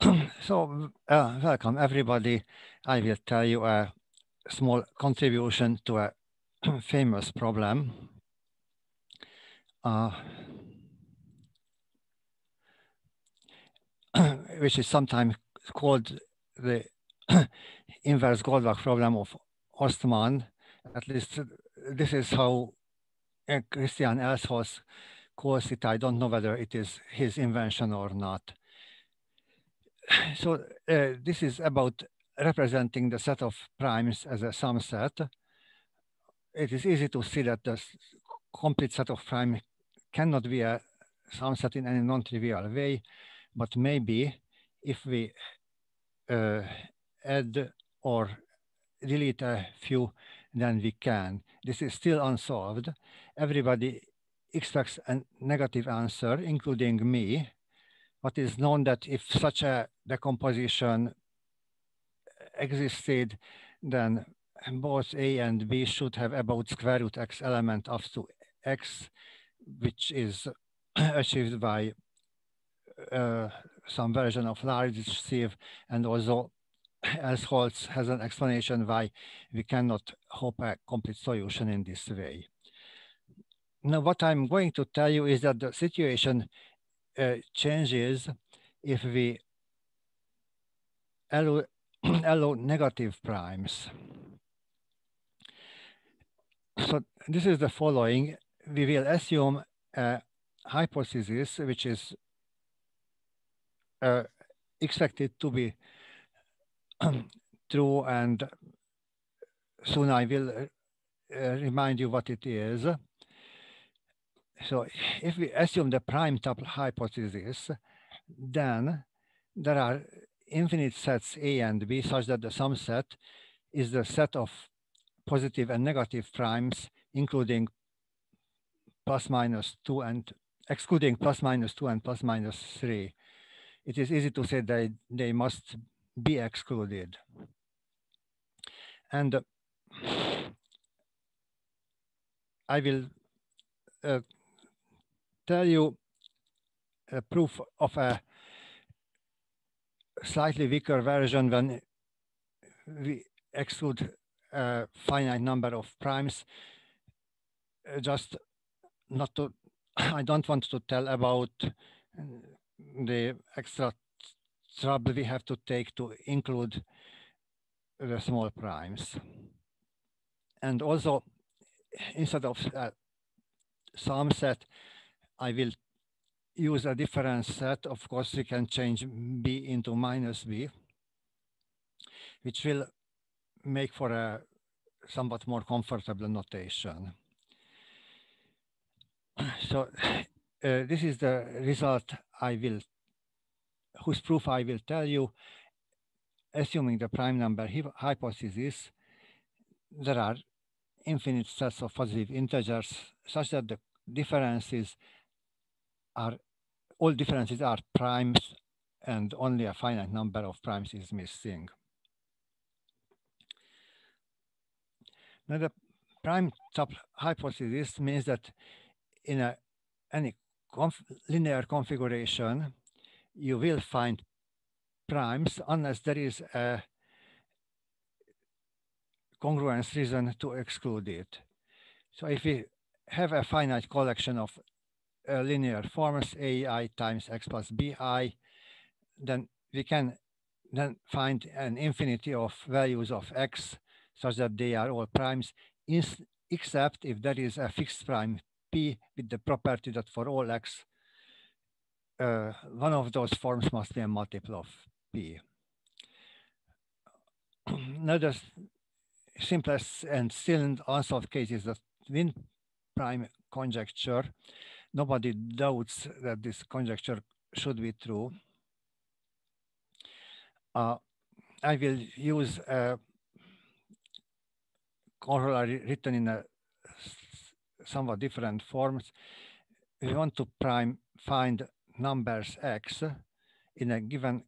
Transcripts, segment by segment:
so uh, welcome everybody. I will tell you a small contribution to a famous problem. Uh, which is sometimes called the inverse Goldbach problem of Ostmann. At least this is how uh, Christian Elsholtz calls it. I don't know whether it is his invention or not. So uh, this is about representing the set of primes as a sum set. It is easy to see that the complete set of prime cannot be a sum set in any non-trivial way, but maybe if we uh, add or delete a few, then we can. This is still unsolved. Everybody expects a negative answer, including me. But it's known that if such a decomposition existed, then both A and B should have about square root x element up to x, which is achieved by uh, some version of large sieve and also Elsholtz has an explanation why we cannot hope a complete solution in this way. Now, what I'm going to tell you is that the situation uh, changes if we allow, allow negative primes. So this is the following. We will assume a hypothesis which is uh, expected to be true and soon I will uh, remind you what it is. So if we assume the prime tuple hypothesis, then there are infinite sets A and B such that the sum set is the set of positive and negative primes, including plus minus two and excluding plus minus two and plus minus three. It is easy to say that they must be excluded. And I will uh, tell you a proof of a slightly weaker version when we exclude a finite number of primes. Uh, just not to, I don't want to tell about the extra trouble we have to take to include the small primes. And also, instead of sum set, I will use a different set. Of course, we can change b into minus b, which will make for a somewhat more comfortable notation. So uh, this is the result I will whose proof I will tell you, assuming the prime number hypothesis, there are infinite sets of positive integers such that the differences are, all differences are primes and only a finite number of primes is missing. Now the prime tuple hypothesis means that in a, any conf linear configuration, you will find primes unless there is a congruence reason to exclude it. So if we have a finite collection of uh, linear forms, ai times x plus bi, then we can then find an infinity of values of x such that they are all primes, except if there is a fixed prime p with the property that for all x, uh, one of those forms must be a multiple of P. now the simplest and still unsolved case is the twin prime conjecture. Nobody doubts that this conjecture should be true. Uh, I will use a corollary written in a somewhat different forms. We want to prime find numbers x in a given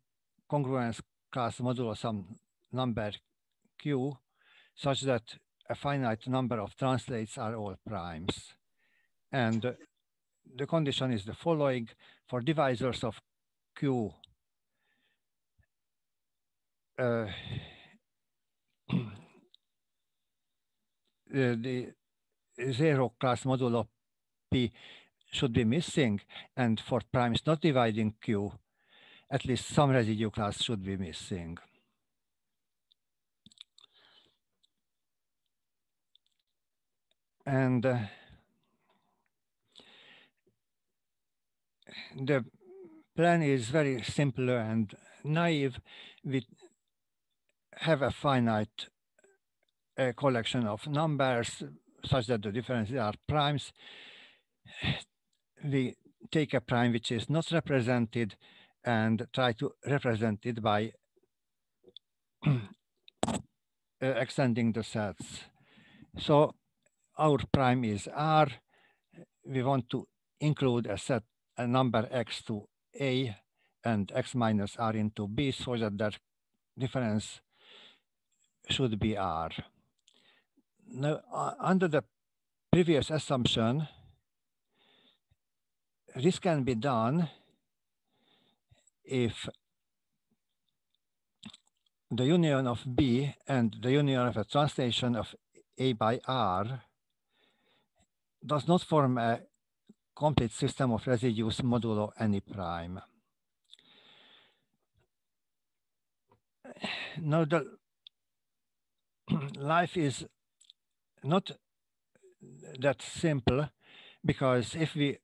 congruence class modulo some number q such that a finite number of translates are all primes. And the condition is the following. For divisors of q, uh, the zero class modulo P should be missing, and for primes not dividing Q, at least some residue class should be missing. And uh, the plan is very simple and naive. We have a finite uh, collection of numbers such that the differences are primes. We take a prime which is not represented and try to represent it by uh, extending the sets. So our prime is R. We want to include a set, a number x to A and x minus R into B so that that difference should be R. Now, uh, under the previous assumption, this can be done if the union of B and the union of a translation of A by R does not form a complete system of residues modulo any prime. Now the life is not that simple because if we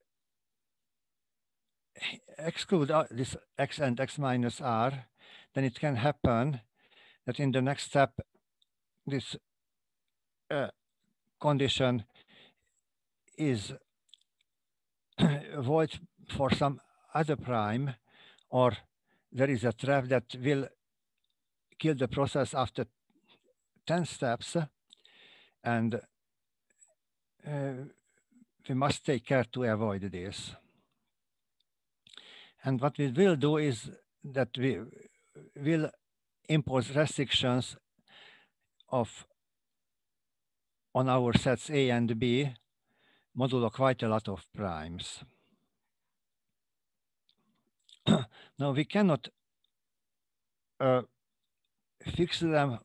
exclude this x and x minus r, then it can happen that in the next step, this uh, condition is void for some other prime, or there is a trap that will kill the process after 10 steps, and uh, we must take care to avoid this. And what we will do is that we will impose restrictions of on our sets A and B modulo quite a lot of primes. now we cannot uh, fix them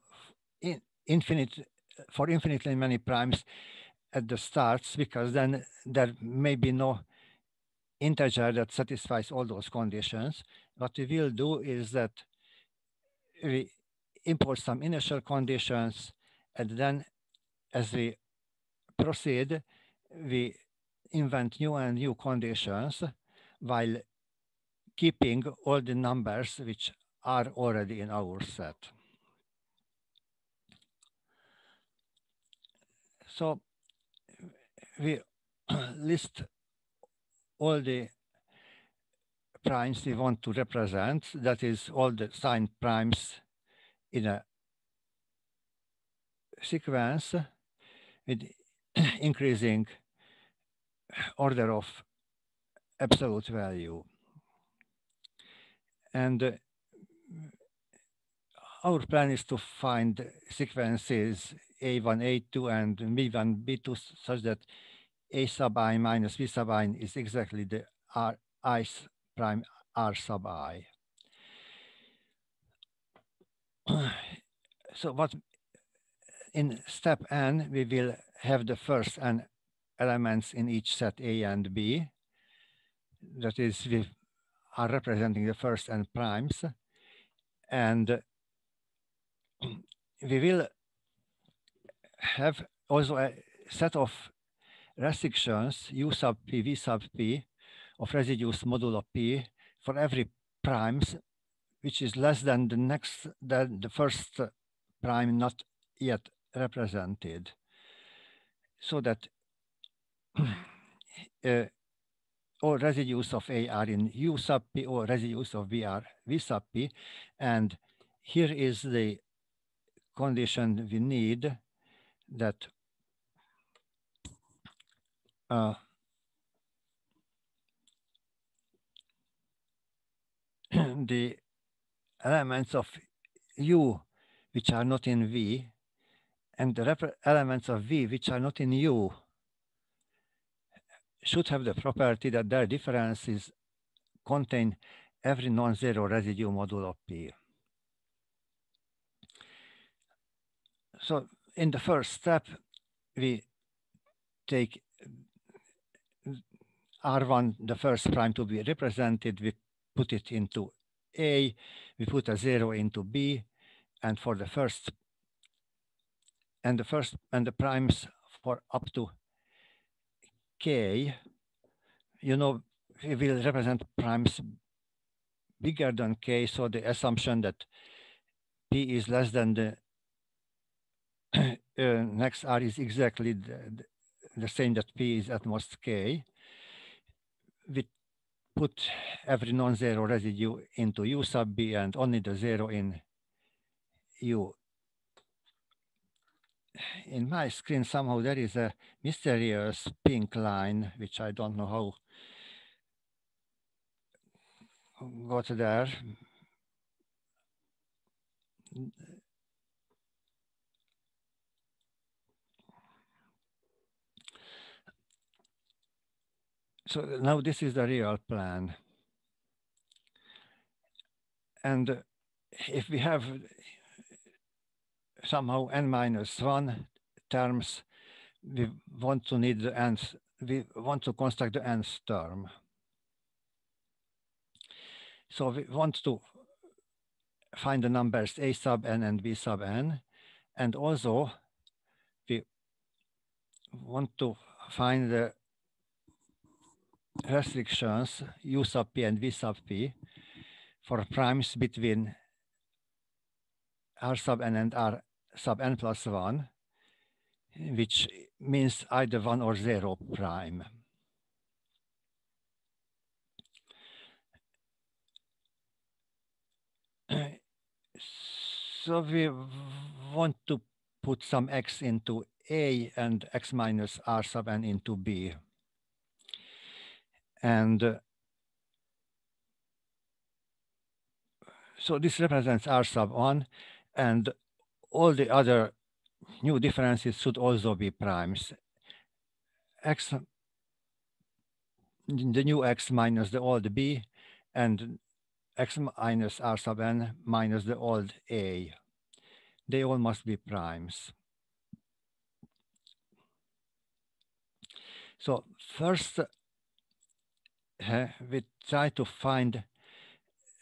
in infinite for infinitely many primes at the starts because then there may be no integer that satisfies all those conditions. What we will do is that we import some initial conditions and then as we proceed, we invent new and new conditions while keeping all the numbers which are already in our set. So we list all the primes we want to represent, that is all the signed primes in a sequence with increasing order of absolute value. And uh, our plan is to find sequences A1, A2, and B1, B2 such that a sub i minus B sub i is exactly the r i prime r sub i. so what in step n, we will have the first n elements in each set A and B. That is, we are representing the first n primes. And we will have also a set of restrictions u sub p, v sub p of residues modulo p for every primes, which is less than the next, than the first prime not yet represented. So that uh, all residues of A are in U sub P or residues of V are V sub P. And here is the condition we need that uh, the elements of U which are not in V and the elements of V which are not in U should have the property that their differences contain every non-zero residue modulo P. so in the first step, we take R1, the first prime to be represented, we put it into A, we put a zero into B, and for the first, and the first, and the primes for up to K, you know, we will represent primes bigger than K, so the assumption that P is less than the uh, next R is exactly the, the same that P is at most K. We put every non-zero residue into U sub B and only the zero in U. In my screen, somehow there is a mysterious pink line, which I don't know how got there. So now this is the real plan. And if we have somehow n minus one terms, we want to need the nth, we want to construct the nth term. So we want to find the numbers a sub n and b sub n. And also we want to find the restrictions u sub p and v sub p for primes between r sub n and r sub n plus 1, which means either 1 or 0 prime. So we want to put some x into A and x minus r sub n into B. And uh, so this represents R sub 1, and all the other new differences should also be primes. X, the new x minus the old b, and x minus r sub n minus the old a. They all must be primes. So first, uh, we try to find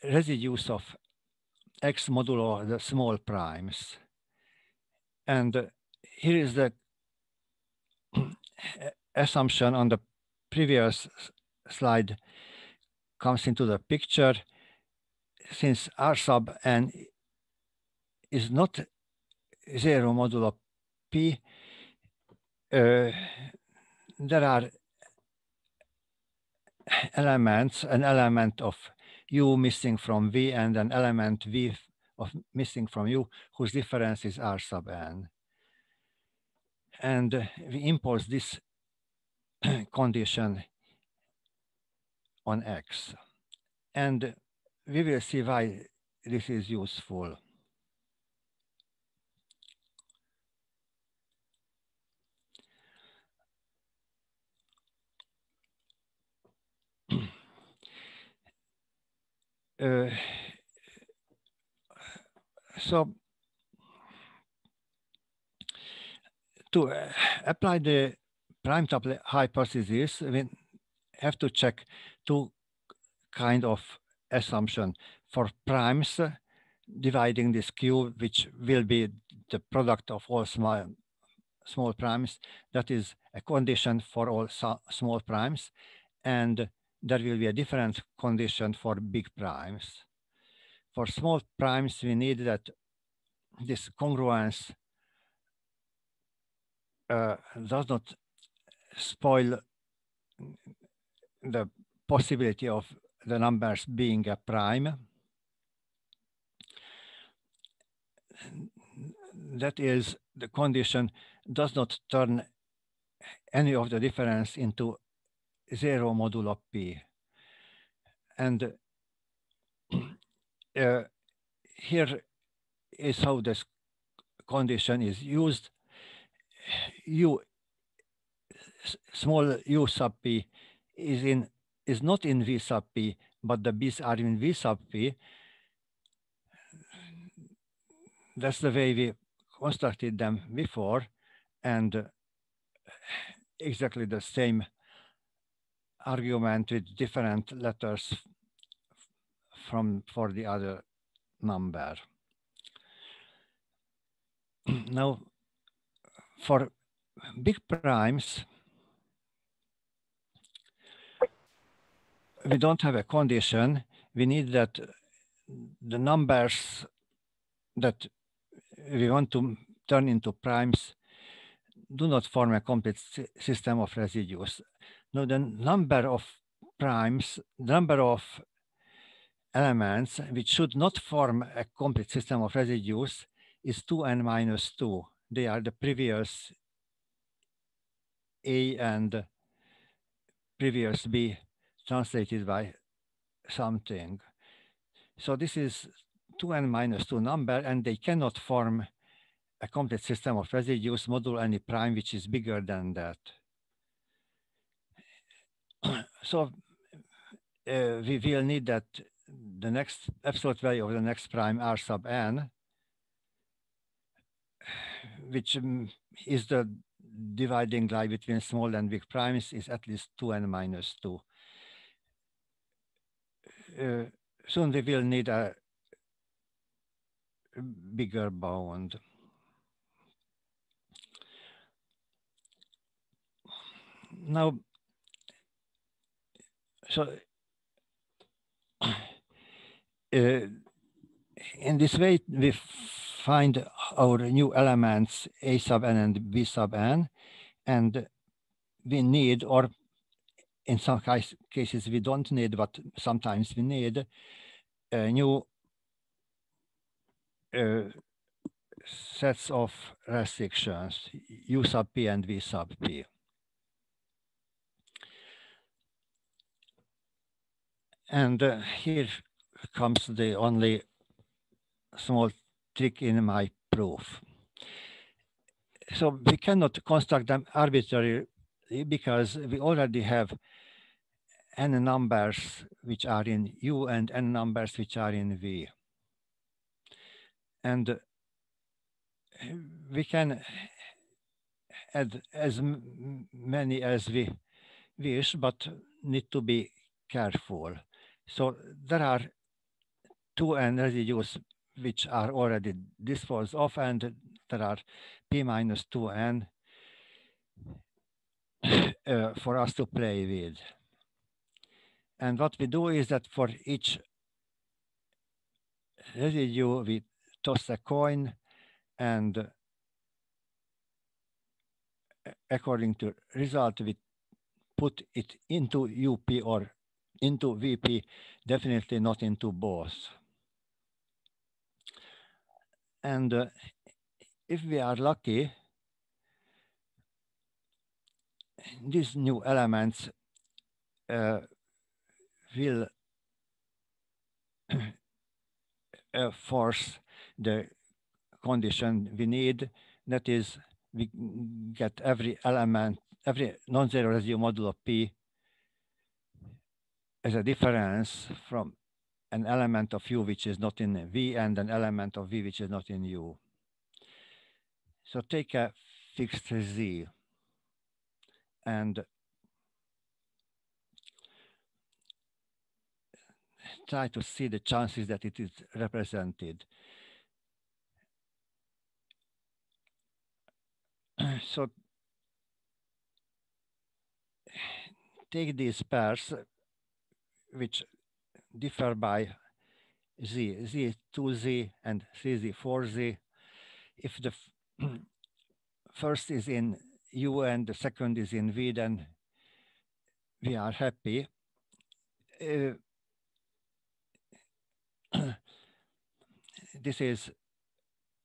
residues of x modulo the small primes. And here is the assumption on the previous slide comes into the picture. Since R sub n is not zero modulo p, uh, there are elements, an element of u missing from v and an element v of missing from u whose difference is r sub n. And we impose this condition on x. And we will see why this is useful. uh, so to uh, apply the prime tuple hypothesis, we have to check two kind of assumption for primes dividing this Q, which will be the product of all small, small primes. That is a condition for all small primes. And there will be a different condition for big primes. For small primes, we need that this congruence uh, does not spoil the possibility of the numbers being a prime. That is, the condition does not turn any of the difference into zero modulo p. And uh, here is how this condition is used. U small u sub p is in is not in v sub p, but the b's are in v sub p. That's the way we constructed them before and exactly the same argument with different letters from for the other number. now, for big primes, we don't have a condition. We need that the numbers that we want to turn into primes do not form a complete system of residues. Now the number of primes, the number of elements which should not form a complete system of residues is 2n minus 2. They are the previous A and previous B translated by something. So this is 2n minus 2 number, and they cannot form a complete system of residues modulo any prime which is bigger than that. so uh, we will need that the next absolute value of the next prime r sub n, which um, is the dividing line between small and big primes, is at least 2n minus 2. Uh, soon we will need a bigger bound. Now, so in this way, we find our new elements a sub n and b sub n, and we need, or in some cases we don't need, but sometimes we need a new uh, sets of restrictions, u sub p and v sub p. And uh, here comes the only small trick in my proof. So we cannot construct them arbitrarily because we already have n numbers which are in U and n numbers which are in V. And we can add as many as we wish, but need to be careful. So there are two n residues which are already disposed of, and there are p minus 2n uh, for us to play with. And what we do is that for each residue, we toss a coin and according to result, we put it into UP or into VP, definitely not into both. And uh, if we are lucky, these new elements uh, will uh, force the condition we need. That is, we get every element, every non-zero residue modulo P as a difference from an element of U which is not in V and an element of V which is not in U. So take a fixed Z and try to see the chances that it is represented. so take these pairs which differ by z, z is 2z and 3z, 4z. If the first is in u and the second is in v, then we are happy. Uh, this is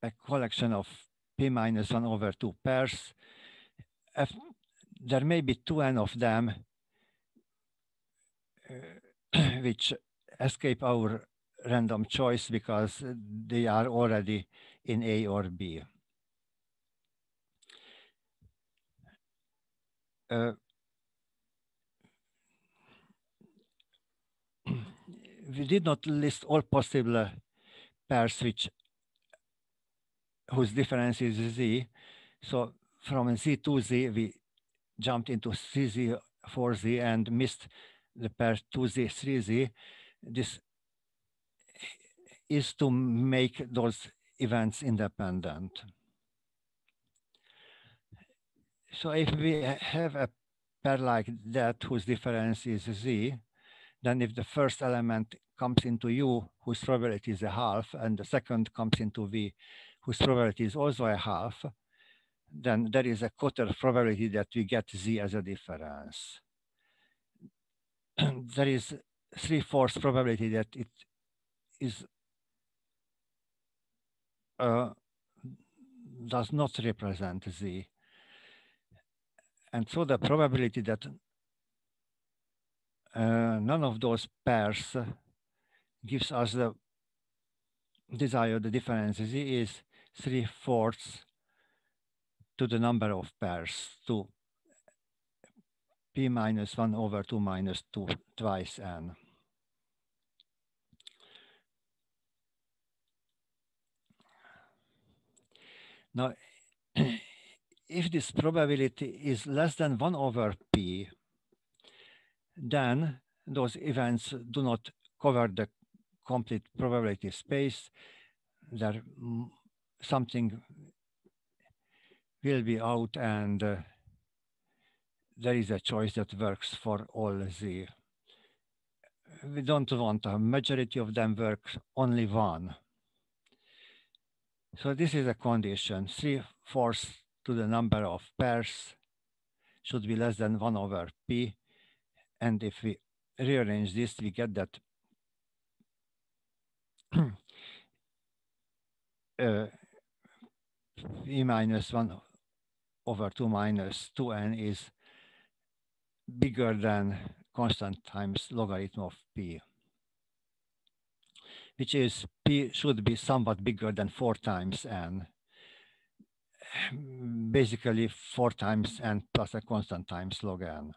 a collection of p minus 1 over 2 pairs. There may be two n of them uh, which escape our random choice because they are already in A or B. Uh, we did not list all possible pairs which whose difference is z. So from z to z, we jumped into 3z, 4z and missed the pair 2z, 3z. This is to make those events independent. So if we have a pair like that whose difference is z, then if the first element comes into u, whose probability is a half, and the second comes into v, whose probability is also a half, then there is a quarter probability that we get z as a difference. there is three-fourths probability that it is uh, does not represent z. And so the probability that uh, none of those pairs gives us the desired the difference z is three-fourths to the number of pairs to p minus 1 over 2 minus 2 twice n. Now, if this probability is less than 1 over p, then those events do not cover the complete probability space. There something will be out and uh, there is a choice that works for all z. We don't want a majority of them work only one. So this is a condition, three fourths to the number of pairs should be less than one over p. And if we rearrange this, we get that uh, p minus one over two minus two n is bigger than constant times logarithm of p which is P should be somewhat bigger than four times N. Basically four times N plus a constant times log N.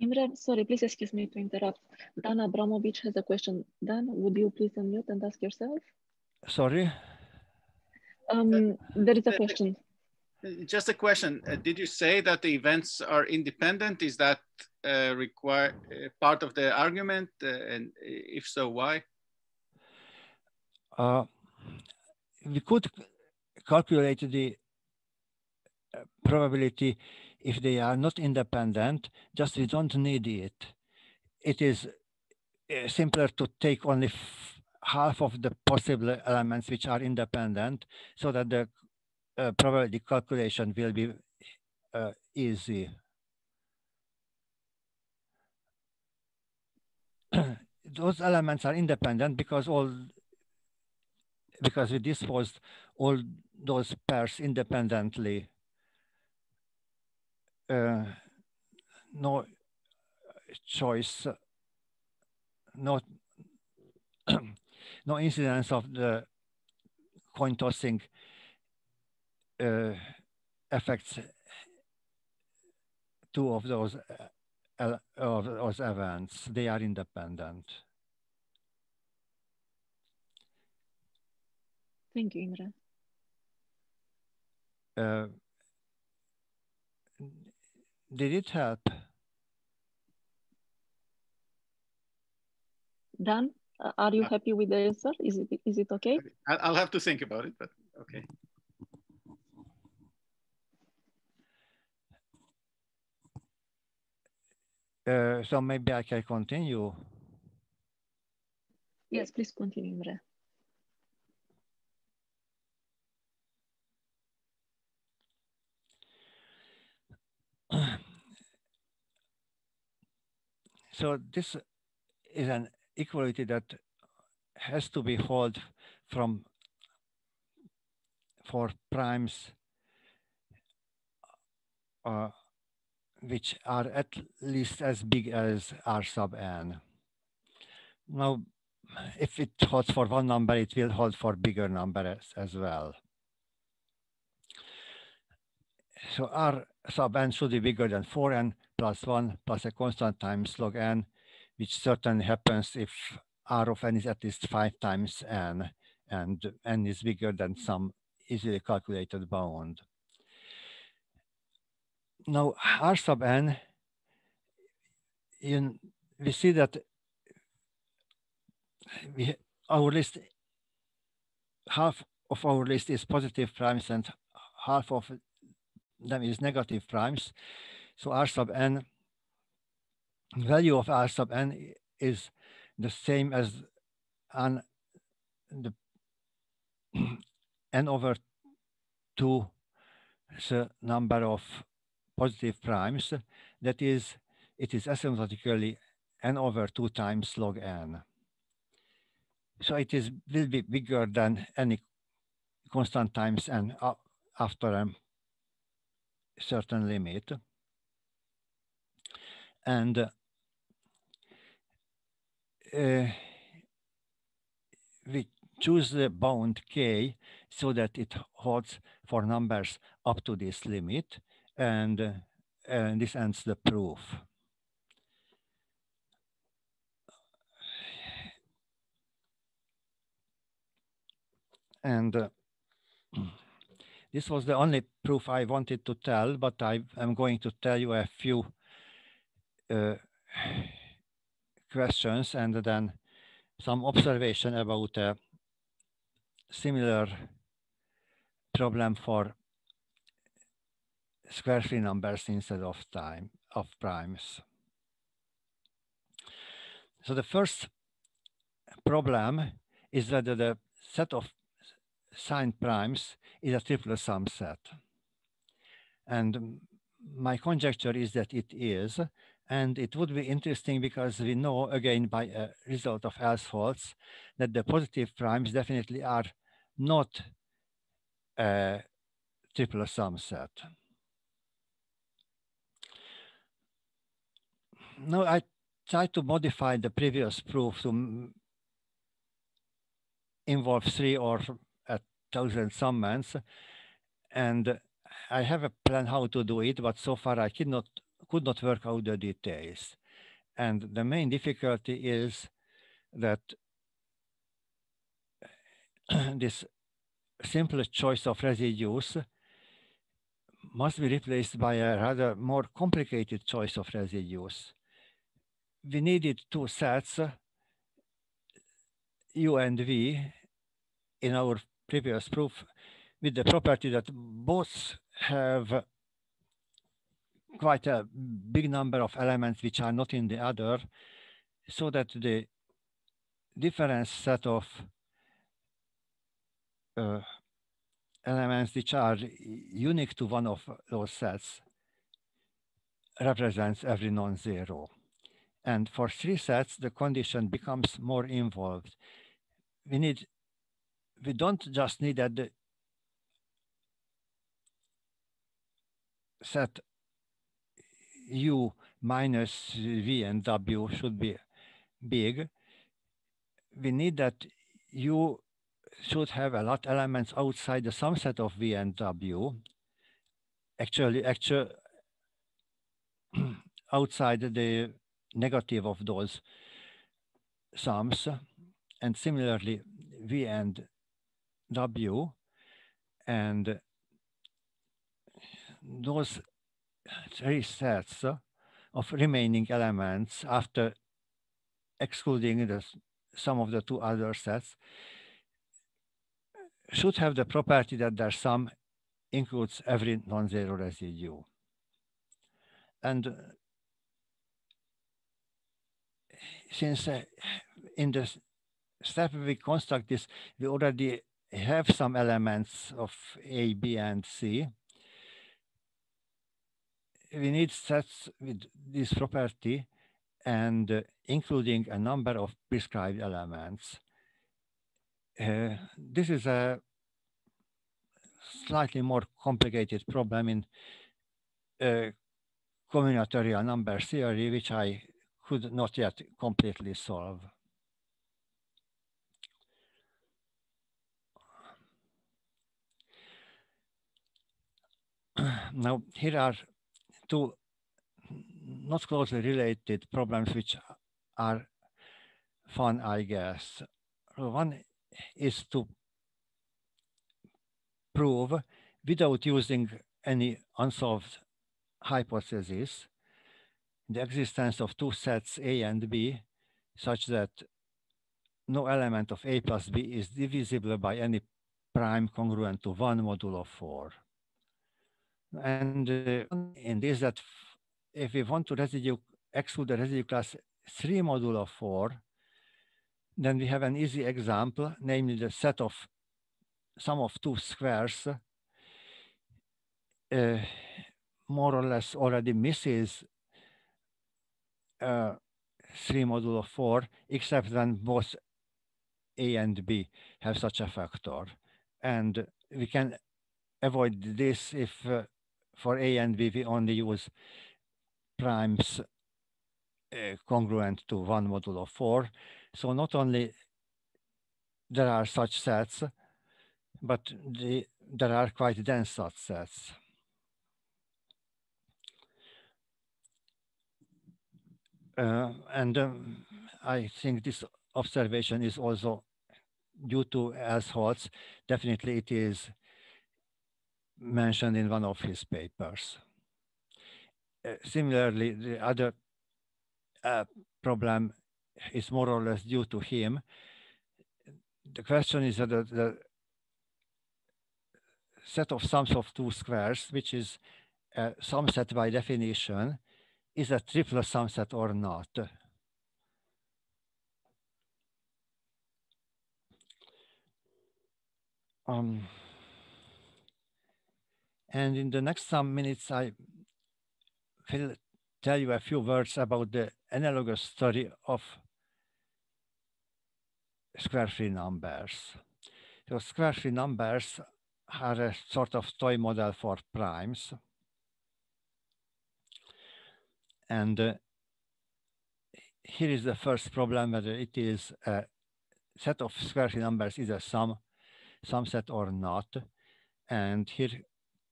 Imre, sorry, please excuse me to interrupt. Dan Abramovich has a question. Dan, would you please unmute and ask yourself? Sorry? Um, there is a question. Just a question. Uh, did you say that the events are independent? Is that uh, require uh, part of the argument? Uh, and if so, why? Uh, we could calculate the uh, probability if they are not independent, just we don't need it. It is simpler to take only half of the possible elements which are independent so that the uh, probability calculation will be uh, easy. Those elements are independent because all because we disposed all those pairs independently. Uh, no choice, no no incidence of the coin tossing uh, affects two of those uh, of those events. They are independent. Thank you, Imre. Uh, did it help? Dan, are you happy with the answer? Is it is it okay? I'll have to think about it, but okay. Uh, so maybe I can continue. Yes, please continue, Imre. so this is an equality that has to be held from for primes uh, which are at least as big as R sub n. Now, if it holds for one number, it will hold for bigger numbers as well. So R sub n should be bigger than 4n plus 1 plus a constant times log n, which certainly happens if R of n is at least 5 times n. and n is bigger than some easily calculated bound. Now R sub n, in, we see that we, our list, half of our list is positive primes and half of them is negative primes. So R sub n, value of R sub n is the same as an the n over 2 the number of positive primes. That is, it is asymptotically n over 2 times log n. So it is will be bigger than any constant times n after a certain limit. And uh, we choose the bound k so that it holds for numbers up to this limit and, uh, and this ends the proof. And uh, this was the only proof I wanted to tell, but I am going to tell you a few uh, questions and then some observation about a similar problem for square free numbers instead of time of primes. So the first problem is that the set of signed primes is a triple sum set. And my conjecture is that it is, and it would be interesting because we know, again, by a result of Elsholtz, that the positive primes definitely are not a triple sum set. Now I try to modify the previous proof to involve three or a thousand summands. And I have a plan how to do it, but so far I could not could not work out the details. And the main difficulty is that this simple choice of residues must be replaced by a rather more complicated choice of residues. We needed two sets, U and V, in our previous proof with the property that both have quite a big number of elements which are not in the other, so that the different set of uh, elements which are unique to one of those sets represents every non-zero. And for three sets, the condition becomes more involved. We need, we don't just need that the set u minus v and w should be big, we need that u should have a lot elements outside the sum set of v and w. Actually, actually outside the negative of those sums, and similarly v and w, and those three sets of remaining elements after excluding the some of the two other sets should have the property that their sum includes every non-zero residue. And since uh, in the step we construct this, we already have some elements of A, B, and C we need sets with this property and uh, including a number of prescribed elements. Uh, this is a slightly more complicated problem in uh, combinatorial number theory, which I could not yet completely solve. Now, here are two not closely related problems which are fun, I guess. One is to prove without using any unsolved hypothesis the existence of two sets A and B such that no element of A plus B is divisible by any prime congruent to one modulo four. And uh, in this that if we want to residue exclude the residue class three modulo four, then we have an easy example, namely the set of sum of two squares uh, more or less already misses uh, 3 modulo 4, except when both A and B have such a factor. And we can avoid this if uh, for A and B we only use primes uh, congruent to 1 modulo 4. So not only there are such sets, but the, there are quite dense such sets. Uh, and um, I think this observation is also due to Elsholtz. Definitely it is mentioned in one of his papers. Uh, similarly, the other uh, problem is more or less due to him. The question is that the, the set of sums of two squares, which is a sum set by definition, is a triple subset or not. Um, and in the next some minutes, I will tell you a few words about the analogous study of square free numbers. So square free numbers are a sort of toy model for primes. And uh, here is the first problem, whether it is a set of square numbers is a sum, sum set or not. And here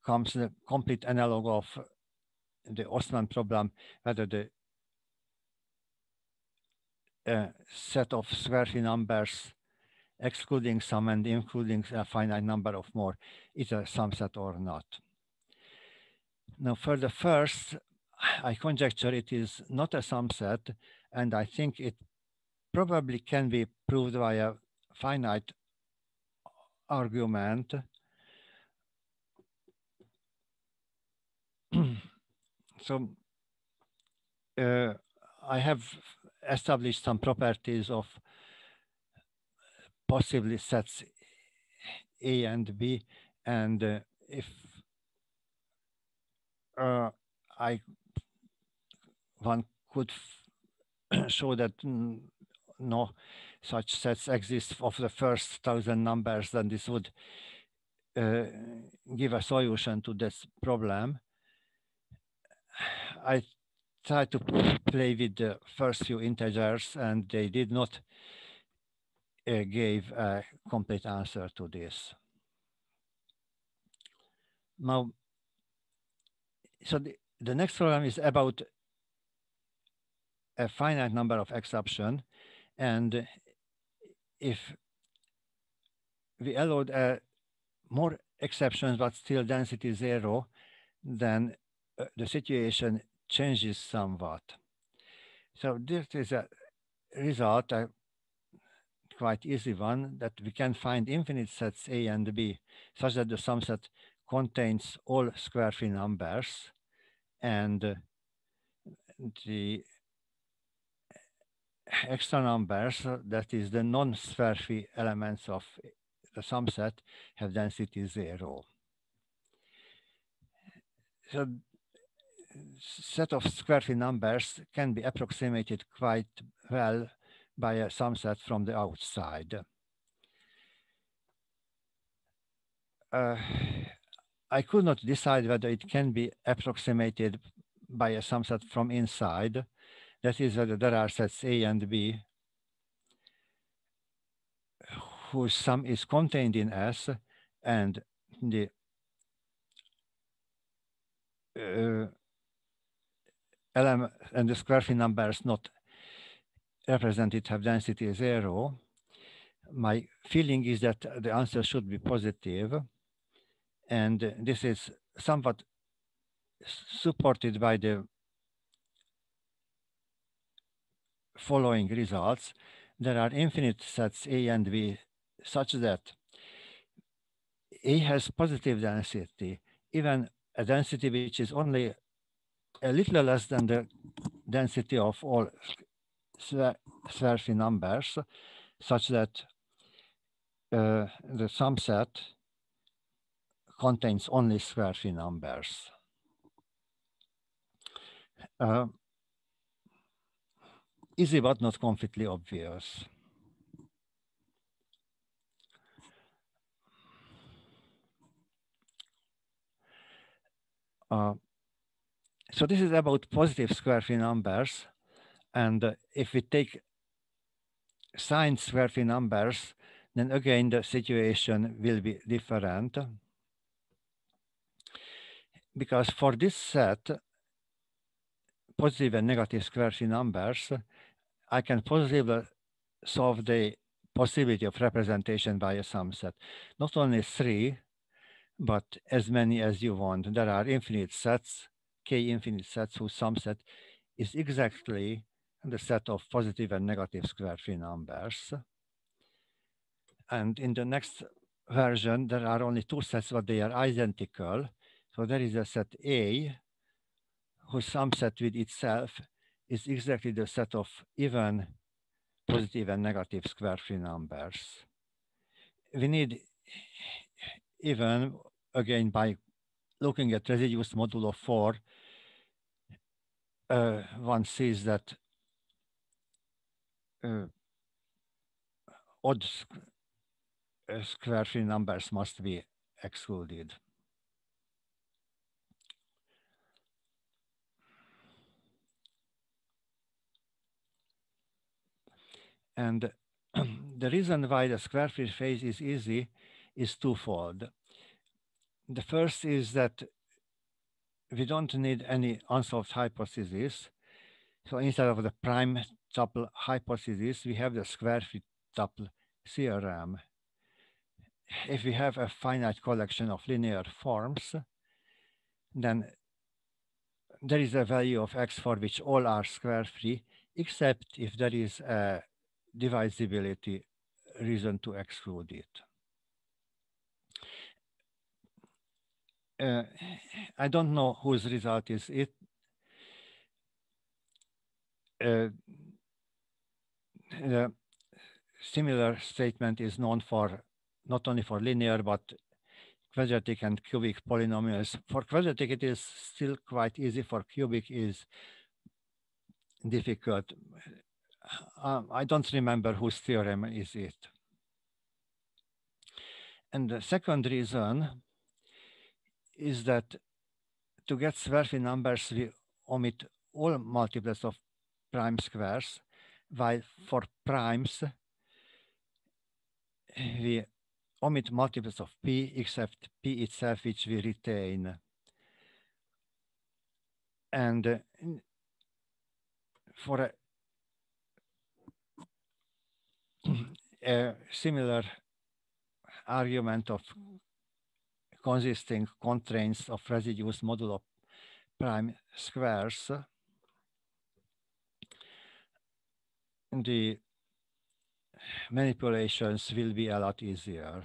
comes the complete analog of the Ostmann problem, whether the uh, set of square numbers excluding some and including a finite number of more is a sum set or not. Now for the first, I conjecture it is not a sum set, and I think it probably can be proved by a finite argument. so uh, I have established some properties of possibly sets A and B, and uh, if uh, I one could show that no such sets exist of the first thousand numbers, then this would uh, give a solution to this problem. I tried to play with the first few integers and they did not uh, give a complete answer to this. Now, so the, the next problem is about a finite number of exception. And if we allowed uh, more exceptions, but still density zero, then uh, the situation changes somewhat. So this is a result, a quite easy one, that we can find infinite sets A and B, such that the sum set contains all square free numbers and the extra numbers, that is the non-square free elements of the sum set have density zero. So set of square free numbers can be approximated quite well by a sum set from the outside. Uh, I could not decide whether it can be approximated by a sum set from inside, that is whether there are sets A and B whose sum is contained in S and the uh, element and the square free numbers not represented have density zero. My feeling is that the answer should be positive. And this is somewhat supported by the following results. There are infinite sets A and B such that A has positive density, even a density which is only a little less than the density of all square free numbers, such that uh, the sum set contains only square free numbers. Uh, easy but not completely obvious. Uh, so this is about positive square free numbers. And uh, if we take signed square free numbers, then again, the situation will be different. Because for this set, positive and negative square free numbers, I can positively uh, solve the possibility of representation by a sum set. Not only three, but as many as you want. There are infinite sets, k infinite sets whose sum set is exactly the set of positive and negative square free numbers. And in the next version, there are only two sets, but they are identical. So there is a set A, whose sum set with itself is exactly the set of even positive and negative square free numbers. We need even again by looking at residues modulo 4, uh, one sees that uh, odd uh, square free numbers must be excluded. And the reason why the square free phase is easy is twofold. The first is that we don't need any unsolved hypothesis. So instead of the prime tuple hypothesis, we have the square free tuple theorem. If we have a finite collection of linear forms, then there is a value of x for which all are square free, except if there is a divisibility reason to exclude it. uh, I don't know whose result is it. Uh, similar statement is known for not only for linear but quadratic and cubic polynomials. For quadratic, it is still quite easy. For cubic, is difficult. Uh, I don't remember whose theorem is it. And the second reason is that to get square free numbers, we omit all multiples of prime squares, while for primes, we omit multiples of p except p itself, which we retain. And uh, for a, a similar argument of consisting constraints of residues modulo prime squares, the manipulations will be a lot easier.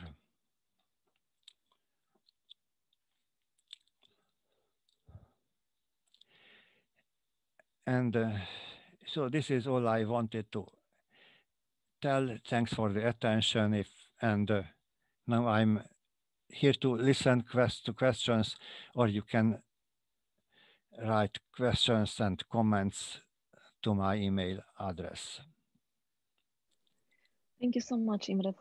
And uh, so this is all I wanted to tell. Thanks for the attention. If and uh, now I'm here to listen quest to questions, or you can write questions and comments to my email address. Thank you so much, Imre,